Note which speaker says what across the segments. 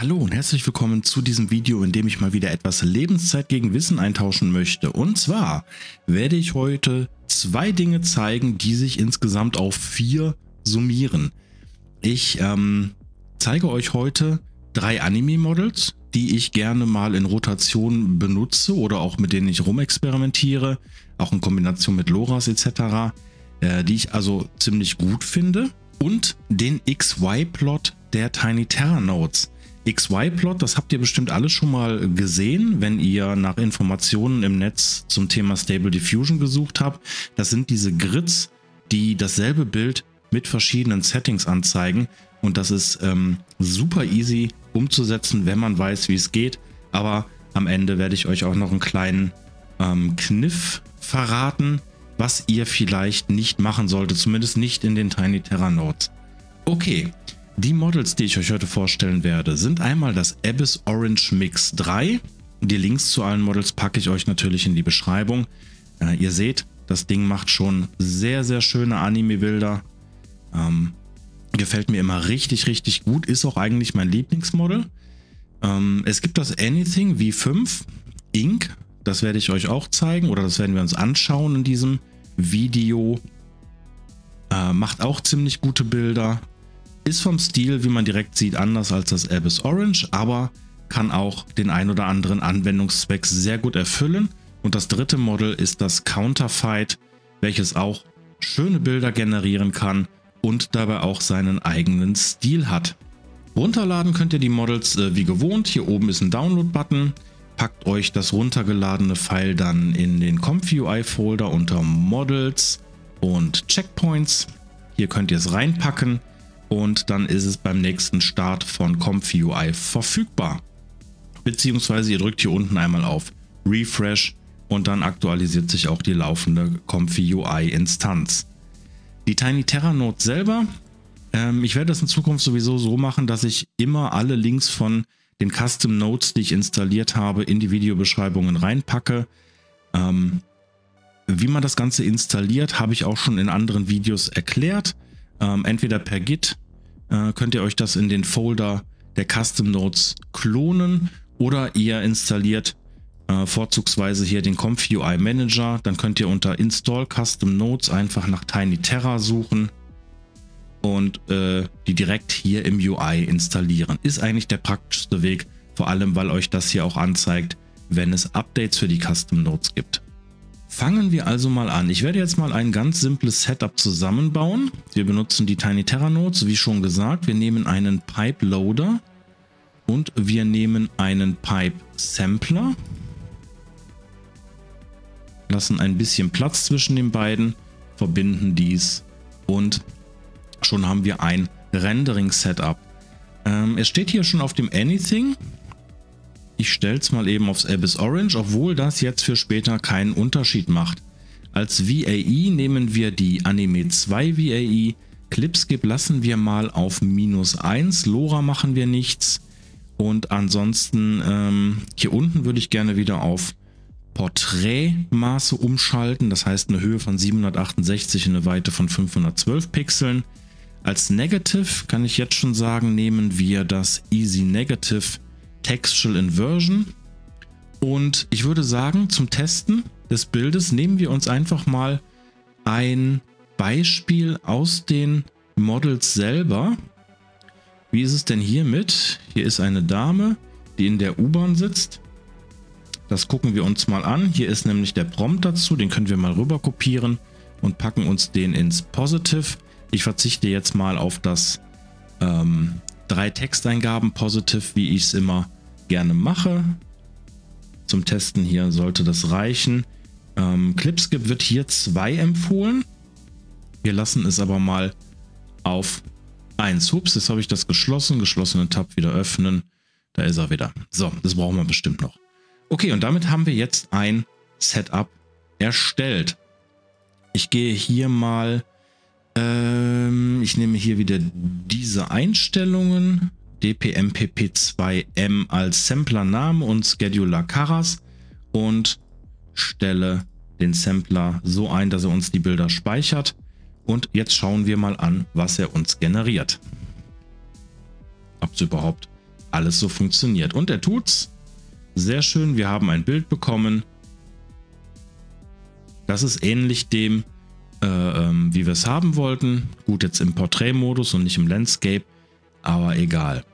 Speaker 1: Hallo und herzlich willkommen zu diesem Video, in dem ich mal wieder etwas Lebenszeit gegen Wissen eintauschen möchte. Und zwar werde ich heute zwei Dinge zeigen, die sich insgesamt auf vier summieren. Ich ähm, zeige euch heute drei Anime-Models, die ich gerne mal in Rotation benutze oder auch mit denen ich rumexperimentiere, auch in Kombination mit Loras etc., äh, die ich also ziemlich gut finde. Und den XY-Plot der Tiny Terra Notes. XY-Plot, das habt ihr bestimmt alles schon mal gesehen, wenn ihr nach Informationen im Netz zum Thema Stable Diffusion gesucht habt. Das sind diese Grids, die dasselbe Bild mit verschiedenen Settings anzeigen und das ist ähm, super easy umzusetzen, wenn man weiß, wie es geht. Aber am Ende werde ich euch auch noch einen kleinen ähm, Kniff verraten, was ihr vielleicht nicht machen solltet, zumindest nicht in den Tiny Terra Notes. Okay, die Models, die ich euch heute vorstellen werde, sind einmal das Abyss Orange Mix 3. Die Links zu allen Models packe ich euch natürlich in die Beschreibung. Äh, ihr seht, das Ding macht schon sehr, sehr schöne Anime-Bilder. Ähm, gefällt mir immer richtig, richtig gut. Ist auch eigentlich mein Lieblingsmodel. Ähm, es gibt das Anything V5 Ink. Das werde ich euch auch zeigen oder das werden wir uns anschauen in diesem Video. Äh, macht auch ziemlich gute Bilder. Ist vom Stil, wie man direkt sieht, anders als das Abyss Orange, aber kann auch den ein oder anderen Anwendungszweck sehr gut erfüllen. Und das dritte Model ist das Counterfight, welches auch schöne Bilder generieren kann und dabei auch seinen eigenen Stil hat. Runterladen könnt ihr die Models äh, wie gewohnt. Hier oben ist ein Download-Button. Packt euch das runtergeladene File dann in den ComfUI-Folder unter Models und Checkpoints. Hier könnt ihr es reinpacken und dann ist es beim nächsten Start von ComfUI verfügbar. Beziehungsweise ihr drückt hier unten einmal auf Refresh und dann aktualisiert sich auch die laufende ComfUI-Instanz. Die Tiny Terra Note selber, ähm, ich werde das in Zukunft sowieso so machen, dass ich immer alle Links von den Custom Notes, die ich installiert habe, in die Videobeschreibungen reinpacke. Ähm, wie man das Ganze installiert, habe ich auch schon in anderen Videos erklärt. Ähm, entweder per Git äh, könnt ihr euch das in den Folder der Custom Notes klonen oder ihr installiert äh, vorzugsweise hier den ComfUI Manager. Dann könnt ihr unter Install Custom Notes einfach nach Tiny Terra suchen und äh, die direkt hier im UI installieren. Ist eigentlich der praktischste Weg, vor allem weil euch das hier auch anzeigt, wenn es Updates für die Custom Notes gibt. Fangen wir also mal an. Ich werde jetzt mal ein ganz simples Setup zusammenbauen. Wir benutzen die Tiny Terra Notes, wie schon gesagt. Wir nehmen einen Pipe Loader und wir nehmen einen Pipe Sampler. Lassen ein bisschen Platz zwischen den beiden, verbinden dies und schon haben wir ein Rendering-Setup. Ähm, es steht hier schon auf dem Anything. Ich stelle es mal eben aufs Abyss Orange, obwohl das jetzt für später keinen Unterschied macht. Als VAE nehmen wir die Anime 2 VAE. Clipskip lassen wir mal auf minus 1. LoRa machen wir nichts. Und ansonsten ähm, hier unten würde ich gerne wieder auf Porträtmaße umschalten. Das heißt eine Höhe von 768 und eine Weite von 512 Pixeln. Als Negative kann ich jetzt schon sagen, nehmen wir das Easy Negative Textual Inversion. Und ich würde sagen, zum Testen des Bildes nehmen wir uns einfach mal ein Beispiel aus den Models selber. Wie ist es denn hier mit? Hier ist eine Dame, die in der U-Bahn sitzt. Das gucken wir uns mal an. Hier ist nämlich der Prompt dazu. Den können wir mal rüber kopieren und packen uns den ins Positive. Ich verzichte jetzt mal auf das ähm, drei Texteingaben Positive, wie ich es immer gerne mache. Zum Testen hier sollte das reichen. Ähm, Clipskip wird hier zwei empfohlen. Wir lassen es aber mal auf 1. Hups, jetzt habe ich das geschlossen. Geschlossenen Tab wieder öffnen. Da ist er wieder. So, das brauchen wir bestimmt noch. Okay, und damit haben wir jetzt ein Setup erstellt. Ich gehe hier mal ähm, ich nehme hier wieder diese Einstellungen. DPMPP2M als Sampler-Name und Scheduler Karas und stelle den Sampler so ein, dass er uns die Bilder speichert. Und jetzt schauen wir mal an, was er uns generiert. Ob es überhaupt alles so funktioniert. Und er tut's. Sehr schön, wir haben ein Bild bekommen. Das ist ähnlich dem, äh, ähm, wie wir es haben wollten. Gut, jetzt im Porträtmodus und nicht im Landscape, aber egal.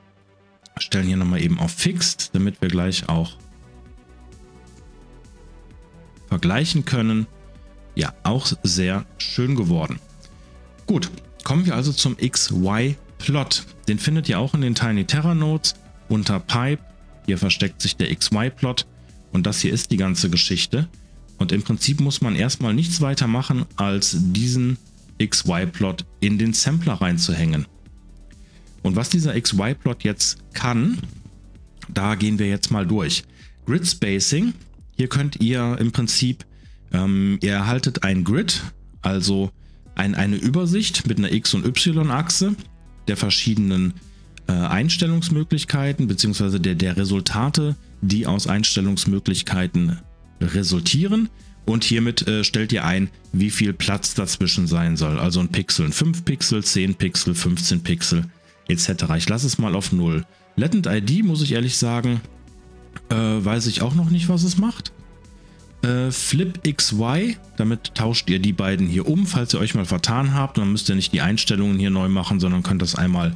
Speaker 1: Stellen hier nochmal eben auf Fixed, damit wir gleich auch vergleichen können. Ja, auch sehr schön geworden. Gut, kommen wir also zum XY-Plot. Den findet ihr auch in den Tiny Terra Nodes unter Pipe. Hier versteckt sich der XY-Plot und das hier ist die ganze Geschichte. Und im Prinzip muss man erstmal nichts weiter machen, als diesen XY-Plot in den Sampler reinzuhängen. Und was dieser XY-Plot jetzt kann, da gehen wir jetzt mal durch. Grid Spacing, hier könnt ihr im Prinzip, ähm, ihr erhaltet ein Grid, also ein, eine Übersicht mit einer X- und Y-Achse der verschiedenen äh, Einstellungsmöglichkeiten bzw. Der, der Resultate, die aus Einstellungsmöglichkeiten resultieren. Und hiermit äh, stellt ihr ein, wie viel Platz dazwischen sein soll. Also ein Pixel, 5 Pixel, 10 Pixel, 15 Pixel etc. Ich lasse es mal auf 0. Latent ID, muss ich ehrlich sagen, äh, weiß ich auch noch nicht, was es macht. Äh, Flip XY, damit tauscht ihr die beiden hier um, falls ihr euch mal vertan habt. dann müsst ihr nicht die Einstellungen hier neu machen, sondern könnt das einmal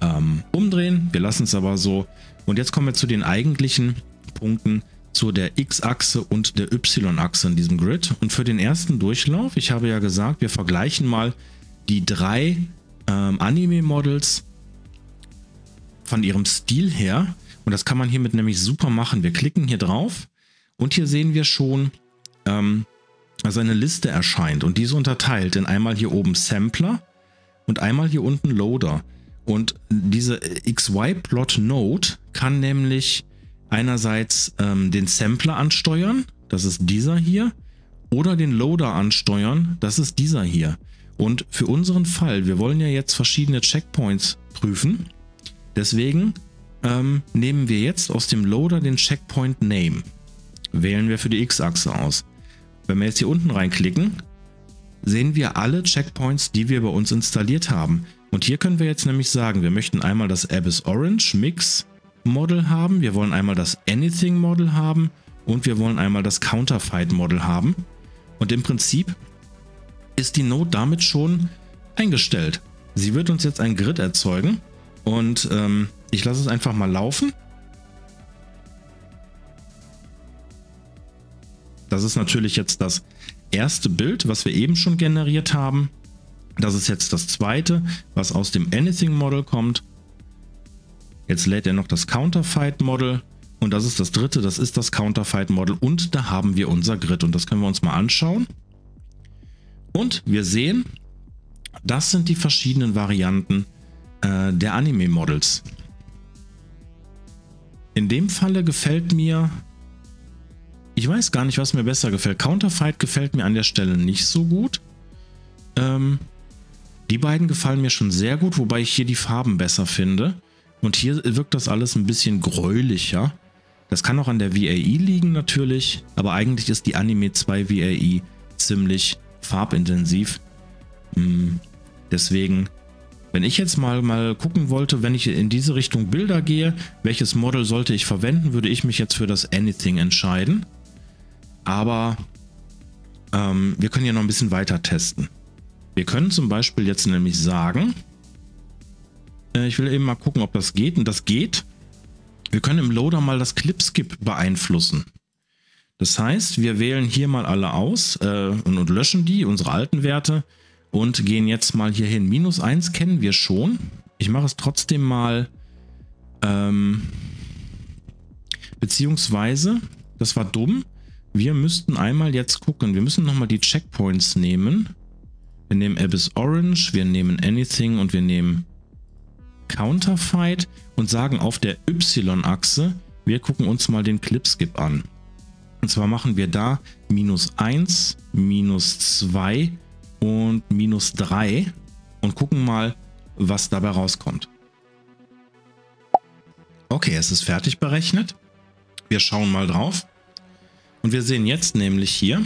Speaker 1: ähm, umdrehen. Wir lassen es aber so. Und jetzt kommen wir zu den eigentlichen Punkten, zu der X-Achse und der Y-Achse in diesem Grid. Und für den ersten Durchlauf, ich habe ja gesagt, wir vergleichen mal die drei ähm, Anime-Models von ihrem Stil her. Und das kann man hiermit nämlich super machen. Wir klicken hier drauf und hier sehen wir schon, ähm, also eine Liste erscheint und diese unterteilt in einmal hier oben Sampler und einmal hier unten Loader. Und diese XY-Plot-Node kann nämlich einerseits ähm, den Sampler ansteuern, das ist dieser hier, oder den Loader ansteuern, das ist dieser hier. Und für unseren Fall, wir wollen ja jetzt verschiedene Checkpoints prüfen, deswegen ähm, nehmen wir jetzt aus dem Loader den Checkpoint Name wählen wir für die X-Achse aus. Wenn wir jetzt hier unten reinklicken, sehen wir alle Checkpoints, die wir bei uns installiert haben. Und hier können wir jetzt nämlich sagen, wir möchten einmal das Abyss Orange Mix Model haben, wir wollen einmal das Anything Model haben und wir wollen einmal das Counterfight Model haben. Und im Prinzip ist die Node damit schon eingestellt. Sie wird uns jetzt ein Grid erzeugen und ähm, ich lasse es einfach mal laufen. Das ist natürlich jetzt das erste Bild, was wir eben schon generiert haben. Das ist jetzt das zweite, was aus dem Anything Model kommt. Jetzt lädt er noch das Counterfight Model und das ist das dritte, das ist das Counterfight Model und da haben wir unser Grid und das können wir uns mal anschauen. Und wir sehen, das sind die verschiedenen Varianten äh, der Anime Models. In dem Falle gefällt mir ich weiß gar nicht, was mir besser gefällt. Counterfight gefällt mir an der Stelle nicht so gut. Ähm, die beiden gefallen mir schon sehr gut, wobei ich hier die Farben besser finde. Und hier wirkt das alles ein bisschen gräulicher. Das kann auch an der VAE liegen natürlich, aber eigentlich ist die Anime 2 VAE ziemlich farbintensiv. Hm, deswegen, wenn ich jetzt mal, mal gucken wollte, wenn ich in diese Richtung Bilder gehe, welches Model sollte ich verwenden, würde ich mich jetzt für das Anything entscheiden. Aber ähm, wir können ja noch ein bisschen weiter testen. Wir können zum Beispiel jetzt nämlich sagen, ich will eben mal gucken, ob das geht. Und das geht. Wir können im Loader mal das Clip-Skip beeinflussen. Das heißt, wir wählen hier mal alle aus äh, und, und, löschen die, unsere alten Werte und gehen jetzt mal hier hin. Minus 1 kennen wir schon. Ich mache es trotzdem mal, ähm, beziehungsweise, das war dumm, wir müssten einmal jetzt gucken. Wir müssen nochmal die Checkpoints nehmen. Wir nehmen Abyss Orange, wir nehmen Anything und wir nehmen Counterfight und sagen auf der Y-Achse, wir gucken uns mal den Clipskip an. Und zwar machen wir da minus 1, minus 2 und minus 3 und gucken mal, was dabei rauskommt. Okay, es ist fertig berechnet. Wir schauen mal drauf. Und wir sehen jetzt nämlich hier,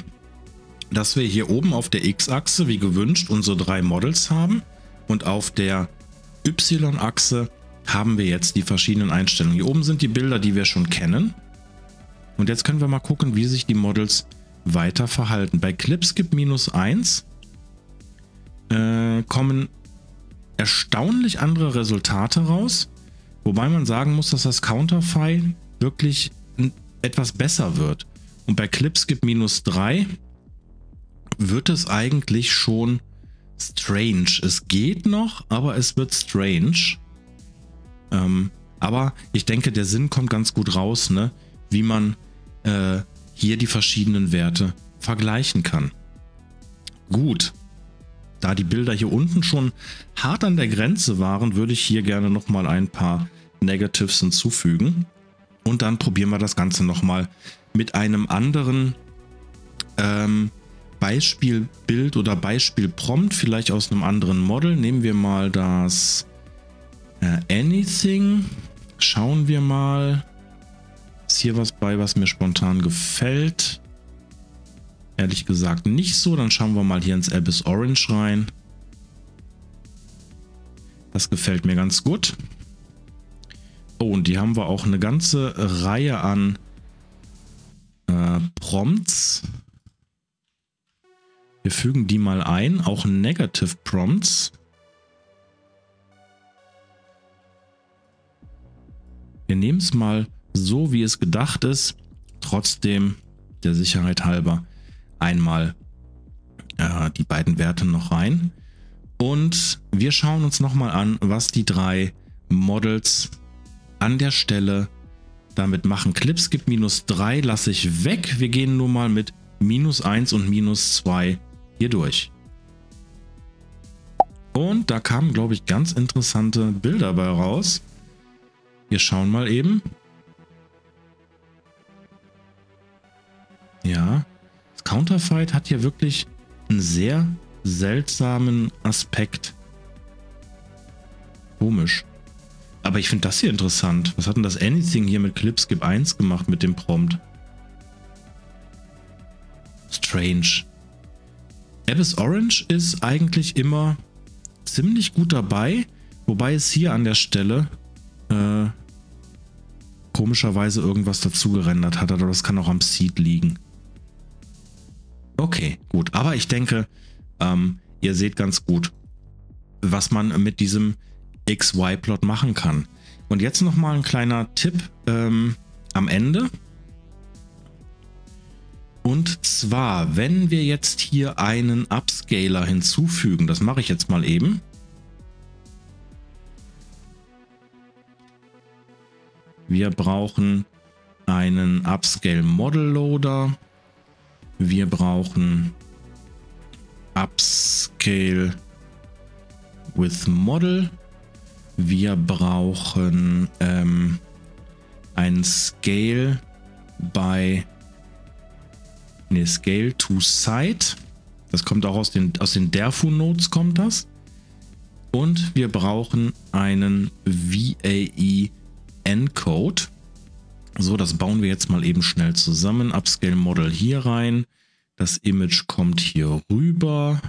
Speaker 1: dass wir hier oben auf der X-Achse, wie gewünscht, unsere drei Models haben und auf der Y-Achse haben wir jetzt die verschiedenen Einstellungen. Hier oben sind die Bilder, die wir schon kennen. Und jetzt können wir mal gucken, wie sich die Models weiter verhalten. Bei Clipskip minus 1 äh, kommen erstaunlich andere Resultate raus. Wobei man sagen muss, dass das Counterfei wirklich etwas besser wird. Und bei Clipskip minus 3 wird es eigentlich schon strange. Es geht noch, aber es wird strange. Ähm, aber ich denke, der Sinn kommt ganz gut raus, ne? wie man äh, hier die verschiedenen Werte vergleichen kann. Gut, da die Bilder hier unten schon hart an der Grenze waren, würde ich hier gerne nochmal ein paar Negatives hinzufügen. Und dann probieren wir das Ganze nochmal mit einem anderen ähm, Beispielbild oder Beispielprompt, vielleicht aus einem anderen Model. Nehmen wir mal das äh, Anything. Schauen wir mal. Ist hier was bei, was mir spontan gefällt? Ehrlich gesagt nicht so. Dann schauen wir mal hier ins Abyss Orange rein. Das gefällt mir ganz gut. Oh, und die haben wir auch eine ganze Reihe an äh, Prompts. Wir fügen die mal ein, auch Negative Prompts. Wir nehmen es mal so, wie es gedacht ist, trotzdem der Sicherheit halber einmal äh, die beiden Werte noch rein. Und wir schauen uns nochmal an, was die drei Models an der Stelle damit machen. Clips gibt minus 3, lasse ich weg. Wir gehen nur mal mit minus 1 und minus 2 hier durch. Und da kamen, glaube ich, ganz interessante Bilder bei raus. Wir schauen mal eben. Ja, das Counterfight hat hier wirklich einen sehr seltsamen Aspekt. Komisch. Aber ich finde das hier interessant. Was hat denn das Anything hier mit Clipskip 1 gemacht mit dem Prompt? Strange. Abyss Orange ist eigentlich immer ziemlich gut dabei, wobei es hier an der Stelle äh, komischerweise irgendwas dazu gerendert hat, aber das kann auch am Seed liegen. Okay, gut. Aber ich denke, ähm, ihr seht ganz gut, was man mit diesem XY-Plot machen kann. Und jetzt nochmal ein kleiner Tipp ähm, am Ende. Und zwar, wenn wir jetzt hier einen Upscaler hinzufügen, das mache ich jetzt mal eben. Wir brauchen einen Upscale Model Loader. Wir brauchen Upscale with Model. Wir brauchen ähm, ein Scale by ne, Scale to Site. Das kommt auch aus den, aus den Derfu Nodes kommt das. Und wir brauchen einen VAE Encode. So, das bauen wir jetzt mal eben schnell zusammen. Upscale Model hier rein. Das Image kommt hier rüber.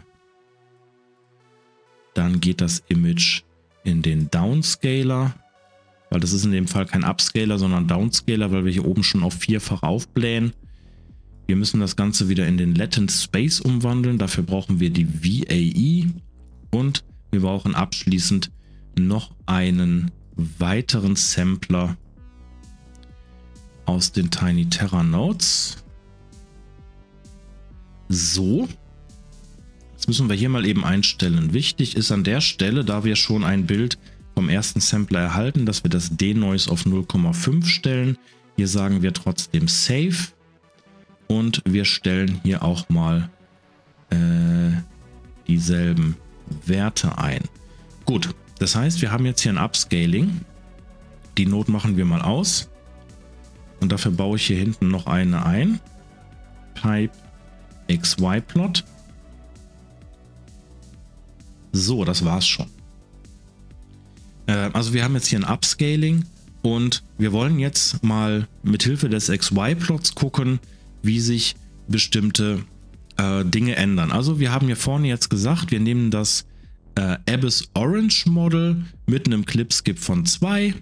Speaker 1: Dann geht das Image in den Downscaler, weil das ist in dem Fall kein Upscaler, sondern Downscaler, weil wir hier oben schon auf vierfach aufblähen. Wir müssen das Ganze wieder in den Latent Space umwandeln. Dafür brauchen wir die VAE und wir brauchen abschließend noch einen weiteren Sampler aus den Tiny Terra Nodes. So, Jetzt müssen wir hier mal eben einstellen. Wichtig ist an der Stelle, da wir schon ein Bild vom ersten Sampler erhalten, dass wir das Denoise auf 0,5 stellen. Hier sagen wir trotzdem Save. Und wir stellen hier auch mal äh, dieselben Werte ein. Gut, das heißt, wir haben jetzt hier ein Upscaling. Die Not machen wir mal aus. Und dafür baue ich hier hinten noch eine ein. Pipe XY Plot. So, das war's schon. Äh, also wir haben jetzt hier ein Upscaling und wir wollen jetzt mal mit Hilfe des XY-Plots gucken, wie sich bestimmte äh, Dinge ändern. Also wir haben hier vorne jetzt gesagt, wir nehmen das äh, Abyss Orange Model mit einem Clip-Skip von 2.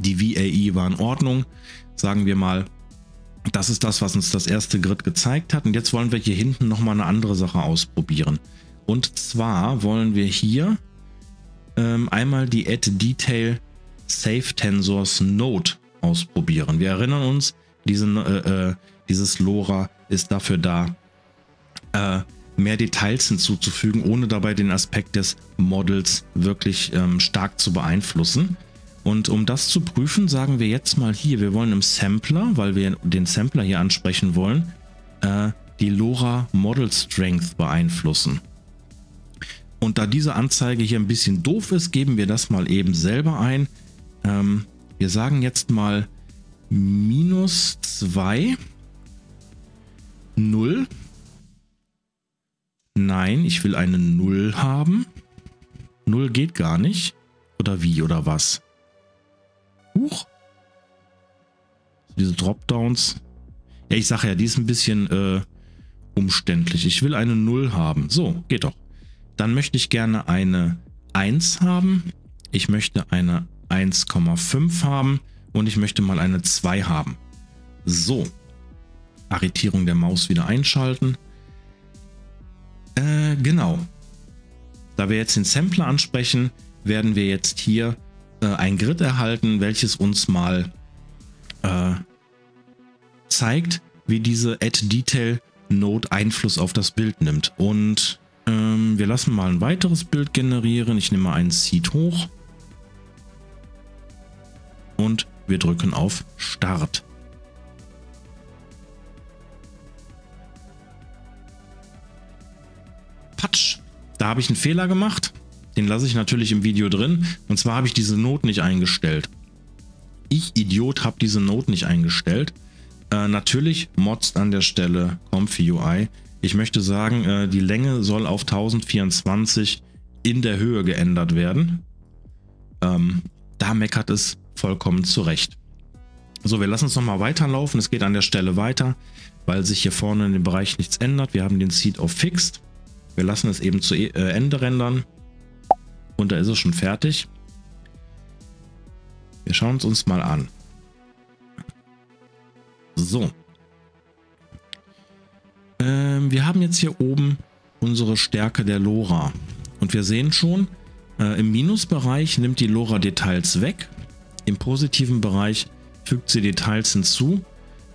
Speaker 1: Die VAE war in Ordnung, sagen wir mal. Das ist das, was uns das erste Grid gezeigt hat. Und jetzt wollen wir hier hinten nochmal eine andere Sache ausprobieren. Und zwar wollen wir hier ähm, einmal die Add Detail Save Tensors Node ausprobieren. Wir erinnern uns, diese, äh, äh, dieses LoRa ist dafür da, äh, mehr Details hinzuzufügen, ohne dabei den Aspekt des Models wirklich ähm, stark zu beeinflussen. Und um das zu prüfen, sagen wir jetzt mal hier, wir wollen im Sampler, weil wir den Sampler hier ansprechen wollen, äh, die LoRa Model Strength beeinflussen. Und da diese Anzeige hier ein bisschen doof ist, geben wir das mal eben selber ein. Ähm, wir sagen jetzt mal minus 2, 0. Nein, ich will eine 0 haben. 0 geht gar nicht. Oder wie oder was? Huch. Diese Dropdowns. Ja, ich sage ja, die ist ein bisschen äh, umständlich. Ich will eine 0 haben. So, geht doch. Dann möchte ich gerne eine 1 haben. Ich möchte eine 1,5 haben. Und ich möchte mal eine 2 haben. So. Arretierung der Maus wieder einschalten. Äh, genau. Da wir jetzt den Sampler ansprechen, werden wir jetzt hier äh, ein Grid erhalten, welches uns mal äh, zeigt, wie diese Add Detail Node Einfluss auf das Bild nimmt. Und ähm, wir lassen mal ein weiteres Bild generieren. Ich nehme mal einen Seed hoch. Und wir drücken auf Start. Patsch. Da habe ich einen Fehler gemacht. Den lasse ich natürlich im Video drin. Und zwar habe ich diese Note nicht eingestellt. Ich, Idiot, habe diese Note nicht eingestellt. Äh, natürlich Mods an der Stelle, Comfy UI. Ich möchte sagen, äh, die Länge soll auf 1024 in der Höhe geändert werden. Ähm, da meckert es vollkommen zurecht. So, wir lassen uns nochmal weiterlaufen. Es geht an der Stelle weiter, weil sich hier vorne in dem Bereich nichts ändert. Wir haben den Seed auf Fixed. Wir lassen es eben zu äh, Ende rendern. Und da ist es schon fertig. Wir schauen es uns mal an. So. Ähm, wir haben jetzt hier oben unsere Stärke der LoRa. Und wir sehen schon, äh, im Minusbereich nimmt die LoRa Details weg. Im positiven Bereich fügt sie Details hinzu.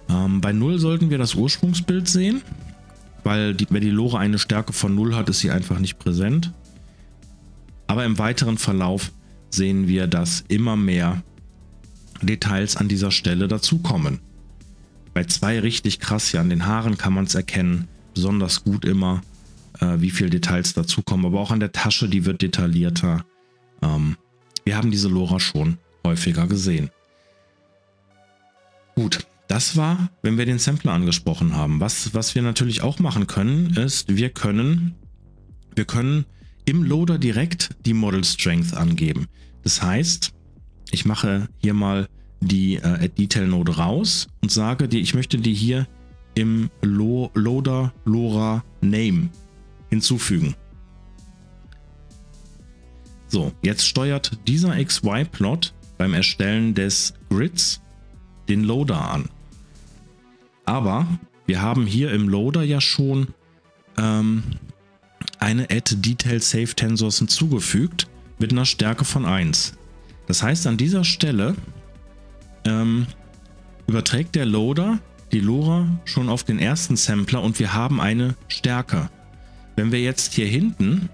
Speaker 1: Ähm, bei 0 sollten wir das Ursprungsbild sehen weil die, wenn die Lore eine Stärke von 0 hat, ist sie einfach nicht präsent. Aber im weiteren Verlauf sehen wir, dass immer mehr Details an dieser Stelle dazukommen. Bei zwei richtig krass, hier an den Haaren kann man es erkennen, besonders gut immer, äh, wie viele Details dazukommen. Aber auch an der Tasche, die wird detaillierter. Ähm, wir haben diese Lora schon häufiger gesehen. Gut, das war, wenn wir den Sampler angesprochen haben. Was, was wir natürlich auch machen können, ist, wir können, wir können im Loader direkt die Model Strength angeben. Das heißt, ich mache hier mal die äh, Detail Node raus und sage dir, ich möchte die hier im Lo Loader LoRa Name hinzufügen. So, jetzt steuert dieser XY-Plot beim Erstellen des Grids den Loader an. Aber wir haben hier im Loader ja schon ähm, eine Add Detail Save Tensors hinzugefügt mit einer Stärke von 1. Das heißt, an dieser Stelle ähm, überträgt der Loader die LoRa schon auf den ersten Sampler und wir haben eine Stärke. Wenn wir jetzt hier hinten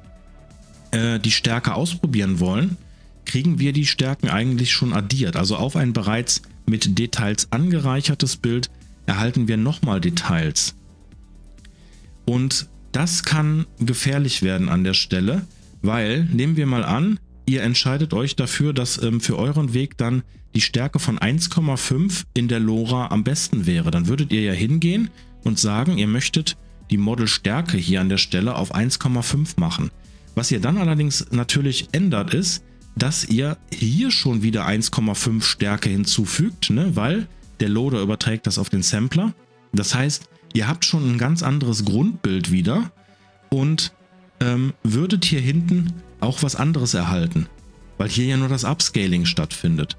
Speaker 1: äh, die Stärke ausprobieren wollen, kriegen wir die Stärken eigentlich schon addiert. Also auf ein bereits mit Details angereichertes Bild erhalten wir nochmal Details. Und das kann gefährlich werden an der Stelle, weil, nehmen wir mal an, ihr entscheidet euch dafür, dass ähm, für euren Weg dann die Stärke von 1,5 in der LoRa am besten wäre. Dann würdet ihr ja hingehen und sagen, ihr möchtet die Modelstärke hier an der Stelle auf 1,5 machen. Was ihr dann allerdings natürlich ändert ist, dass ihr hier schon wieder 1,5 Stärke hinzufügt, ne? weil der Loader überträgt das auf den Sampler. Das heißt, ihr habt schon ein ganz anderes Grundbild wieder und ähm, würdet hier hinten auch was anderes erhalten, weil hier ja nur das Upscaling stattfindet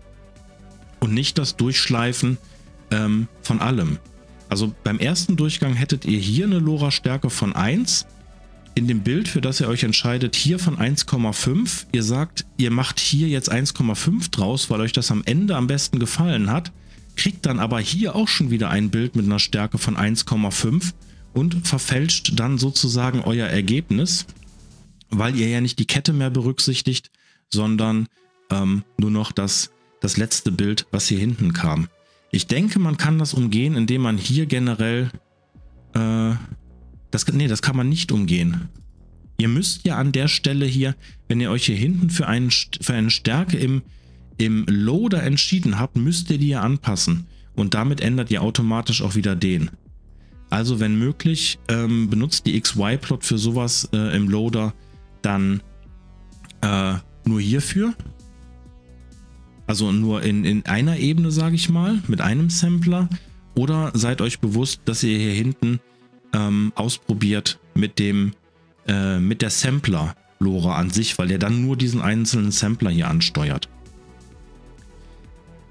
Speaker 1: und nicht das Durchschleifen ähm, von allem. Also beim ersten Durchgang hättet ihr hier eine LoRa-Stärke von 1, in dem Bild, für das ihr euch entscheidet, hier von 1,5. Ihr sagt, ihr macht hier jetzt 1,5 draus, weil euch das am Ende am besten gefallen hat, kriegt dann aber hier auch schon wieder ein Bild mit einer Stärke von 1,5 und verfälscht dann sozusagen euer Ergebnis, weil ihr ja nicht die Kette mehr berücksichtigt, sondern ähm, nur noch das, das letzte Bild, was hier hinten kam. Ich denke, man kann das umgehen, indem man hier generell äh, das, nee, das kann man nicht umgehen. Ihr müsst ja an der Stelle hier, wenn ihr euch hier hinten für, einen, für eine Stärke im, im Loader entschieden habt, müsst ihr die ja anpassen. Und damit ändert ihr automatisch auch wieder den. Also wenn möglich, ähm, benutzt die XY-Plot für sowas äh, im Loader dann äh, nur hierfür. Also nur in, in einer Ebene, sage ich mal, mit einem Sampler. Oder seid euch bewusst, dass ihr hier hinten ähm, ausprobiert mit dem äh, mit der Sampler Lore an sich, weil der dann nur diesen einzelnen Sampler hier ansteuert.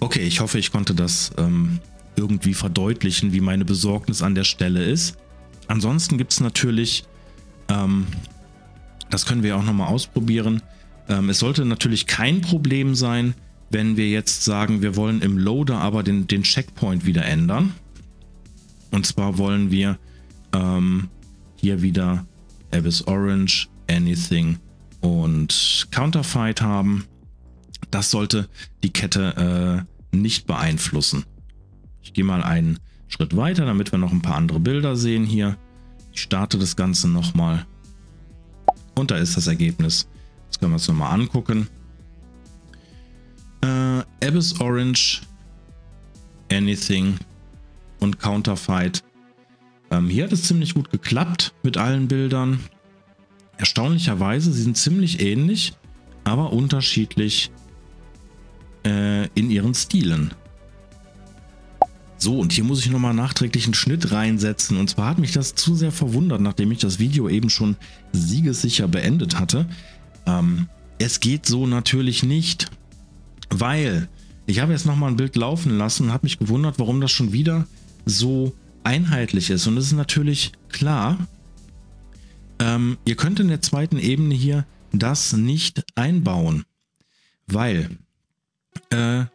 Speaker 1: Okay, ich hoffe, ich konnte das ähm, irgendwie verdeutlichen, wie meine Besorgnis an der Stelle ist. Ansonsten gibt es natürlich, ähm, das können wir auch nochmal ausprobieren, ähm, es sollte natürlich kein Problem sein, wenn wir jetzt sagen, wir wollen im Loader aber den, den Checkpoint wieder ändern. Und zwar wollen wir ähm, hier wieder Abyss Orange, Anything und Counterfight haben. Das sollte die Kette äh, nicht beeinflussen. Ich gehe mal einen Schritt weiter, damit wir noch ein paar andere Bilder sehen hier. Ich starte das Ganze nochmal. Und da ist das Ergebnis. Das können wir uns nochmal angucken. Äh, Abyss Orange, Anything und Counterfight ähm, hier hat es ziemlich gut geklappt mit allen Bildern. Erstaunlicherweise, sie sind ziemlich ähnlich, aber unterschiedlich äh, in ihren Stilen. So, und hier muss ich nochmal nachträglich einen Schnitt reinsetzen. Und zwar hat mich das zu sehr verwundert, nachdem ich das Video eben schon siegessicher beendet hatte. Ähm, es geht so natürlich nicht, weil ich habe jetzt nochmal ein Bild laufen lassen und habe mich gewundert, warum das schon wieder so einheitlich ist. Und es ist natürlich klar, ähm, ihr könnt in der zweiten Ebene hier das nicht einbauen, weil äh,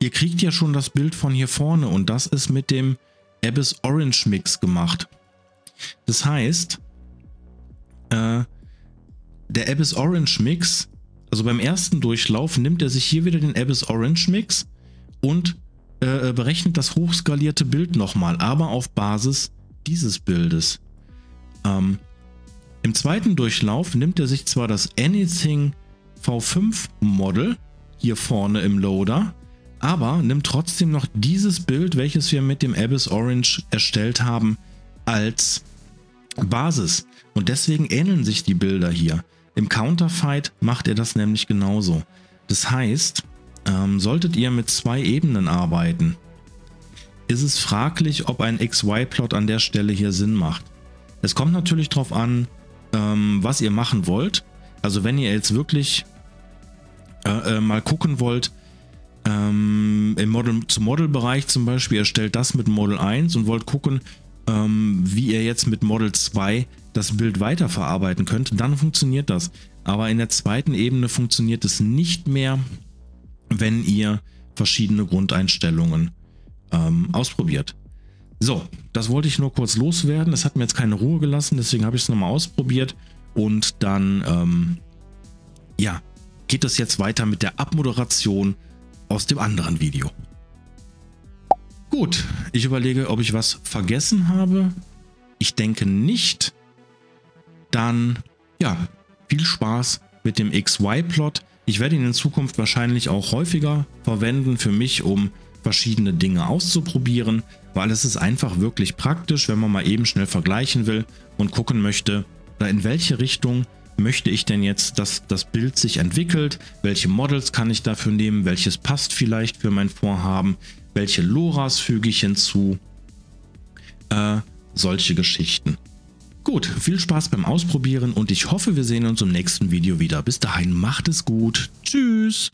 Speaker 1: ihr kriegt ja schon das Bild von hier vorne und das ist mit dem Abyss Orange Mix gemacht. Das heißt, äh, der Abyss Orange Mix, also beim ersten Durchlauf nimmt er sich hier wieder den Abyss Orange Mix und äh, berechnet das hochskalierte Bild nochmal, aber auf Basis dieses Bildes. Ähm, Im zweiten Durchlauf nimmt er sich zwar das Anything V5 Model hier vorne im Loader, aber nimmt trotzdem noch dieses Bild, welches wir mit dem Abyss Orange erstellt haben, als Basis. Und deswegen ähneln sich die Bilder hier. Im Counterfight macht er das nämlich genauso. Das heißt, ähm, solltet ihr mit zwei Ebenen arbeiten, ist es fraglich, ob ein XY-Plot an der Stelle hier Sinn macht. Es kommt natürlich darauf an, ähm, was ihr machen wollt. Also wenn ihr jetzt wirklich äh, mal gucken wollt, ähm, im Model, zum Model-Bereich zum Beispiel, ihr stellt das mit Model 1 und wollt gucken, ähm, wie ihr jetzt mit Model 2 das Bild weiterverarbeiten könnt, dann funktioniert das. Aber in der zweiten Ebene funktioniert es nicht mehr, wenn ihr verschiedene Grundeinstellungen ähm, ausprobiert. So, das wollte ich nur kurz loswerden. Das hat mir jetzt keine Ruhe gelassen, deswegen habe ich es nochmal ausprobiert. Und dann, ähm, ja, geht es jetzt weiter mit der Abmoderation aus dem anderen Video. Gut, ich überlege, ob ich was vergessen habe. Ich denke nicht. Dann, ja, viel Spaß mit dem XY-Plot. Ich werde ihn in Zukunft wahrscheinlich auch häufiger verwenden für mich, um verschiedene Dinge auszuprobieren, weil es ist einfach wirklich praktisch, wenn man mal eben schnell vergleichen will und gucken möchte, in welche Richtung möchte ich denn jetzt, dass das Bild sich entwickelt, welche Models kann ich dafür nehmen, welches passt vielleicht für mein Vorhaben, welche LoRa's füge ich hinzu, äh, solche Geschichten. Gut, viel Spaß beim Ausprobieren und ich hoffe, wir sehen uns im nächsten Video wieder. Bis dahin, macht es gut. Tschüss.